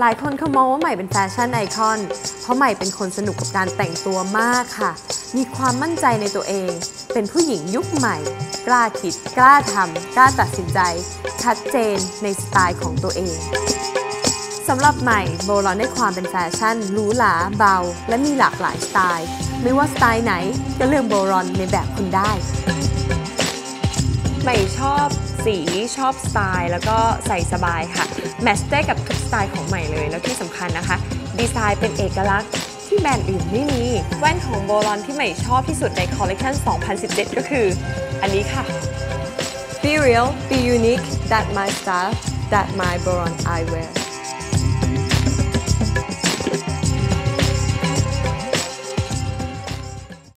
หลายคนเขามองว่าใหม่เป็นแฟชั่นไอคอน เพราะใหม่เป็นคนสนุกกับการแต่งตัวมากค่ะ มีความมั่นใจในตัวเอง เป็นผู้หญิงยุคใหม่ กล้าคิด กล้าทำ กล้าตัดสินใจ ชัดเจนในสไตล์ของตัวเองสำหรับใหม่โบรอนได้ความเป็นแฟชั่นหรูหราเบา และมีหลากหลายสไตล์ ไม่ว่าสไตล์ไหนก็เลือกโบรอนในแบบคุณได้ ใหม่ชอบสีชอบสไตล์ แล้วก็ใส่สบายค่ะ match ได้กับทุกสไตล์ของใหม่เลย แล้วที่สำคัญนะคะ ดีไซน์เป็นเอกลักษณ์ที่แบรนด์อื่นไม่มี แว่นของ Bolon ที่ใหม่ชอบที่สุดในคอลเลคชัน 2017 ก็คืออันนี้ค่ะ Be real, be unique, that my style, that my Bolon eyewear